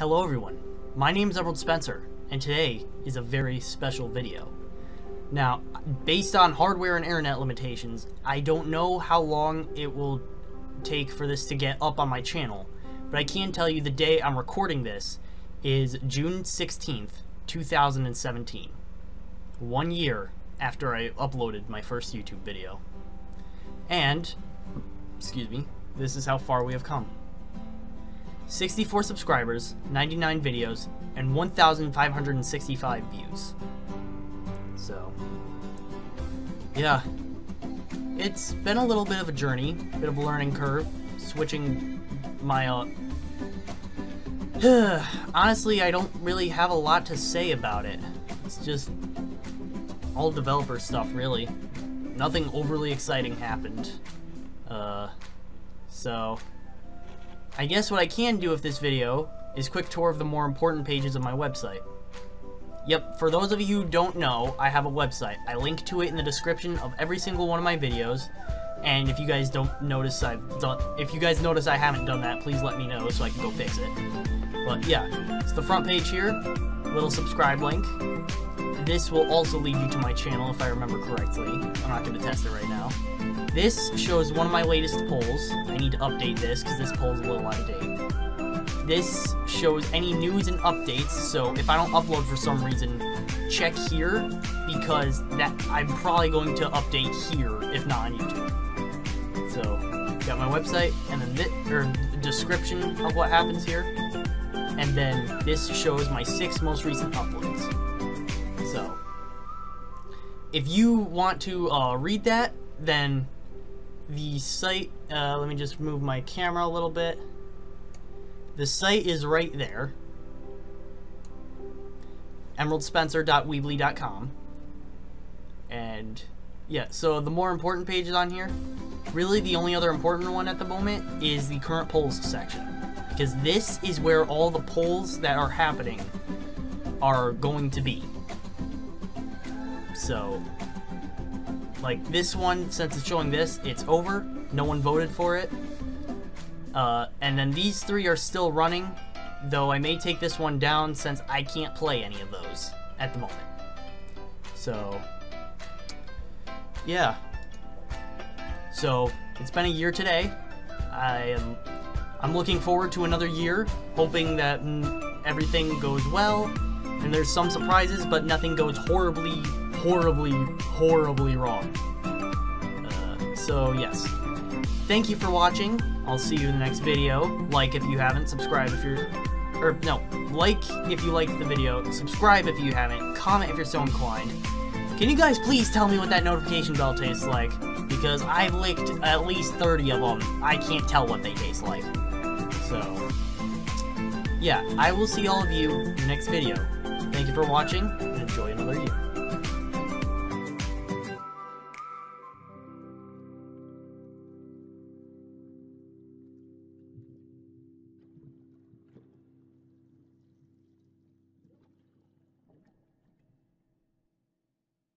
Hello everyone, my name is Emerald Spencer, and today is a very special video. Now, based on hardware and internet limitations, I don't know how long it will take for this to get up on my channel, but I can tell you the day I'm recording this is June 16th, 2017. One year after I uploaded my first YouTube video. And, excuse me, this is how far we have come. 64 subscribers, 99 videos, and 1,565 views. So, yeah. It's been a little bit of a journey, bit of a learning curve, switching my, uh... Honestly, I don't really have a lot to say about it. It's just all developer stuff, really. Nothing overly exciting happened. Uh, so, I guess what I can do with this video is quick tour of the more important pages of my website. Yep, for those of you who don't know, I have a website. I link to it in the description of every single one of my videos. And if you guys don't notice I've done, if you guys notice I haven't done that, please let me know so I can go fix it. But yeah, it's the front page here, little subscribe link. This will also lead you to my channel if I remember correctly. I'm not going to test it right now. This shows one of my latest polls. I need to update this because this poll is a little out of date. This shows any news and updates, so if I don't upload for some reason, check here because that I'm probably going to update here if not on YouTube. So, got my website and then this, or description of what happens here, and then this shows my six most recent uploads. So, if you want to uh, read that, then the site, uh, let me just move my camera a little bit. The site is right there. emeraldspencer.weebly.com and yeah so the more important pages on here really the only other important one at the moment is the current polls section because this is where all the polls that are happening are going to be so like this one, since it's showing this, it's over. No one voted for it. Uh, and then these three are still running, though I may take this one down since I can't play any of those at the moment. So, yeah. So, it's been a year today. I am I'm looking forward to another year, hoping that everything goes well, and there's some surprises, but nothing goes horribly horribly, horribly wrong. Uh, so, yes. Thank you for watching. I'll see you in the next video. Like if you haven't, subscribe if you're... Or, no, like if you liked the video, subscribe if you haven't, comment if you're so inclined. Can you guys please tell me what that notification bell tastes like? Because I've licked at least 30 of them. I can't tell what they taste like. So, yeah, I will see all of you in the next video. Thank you for watching, and enjoy another year.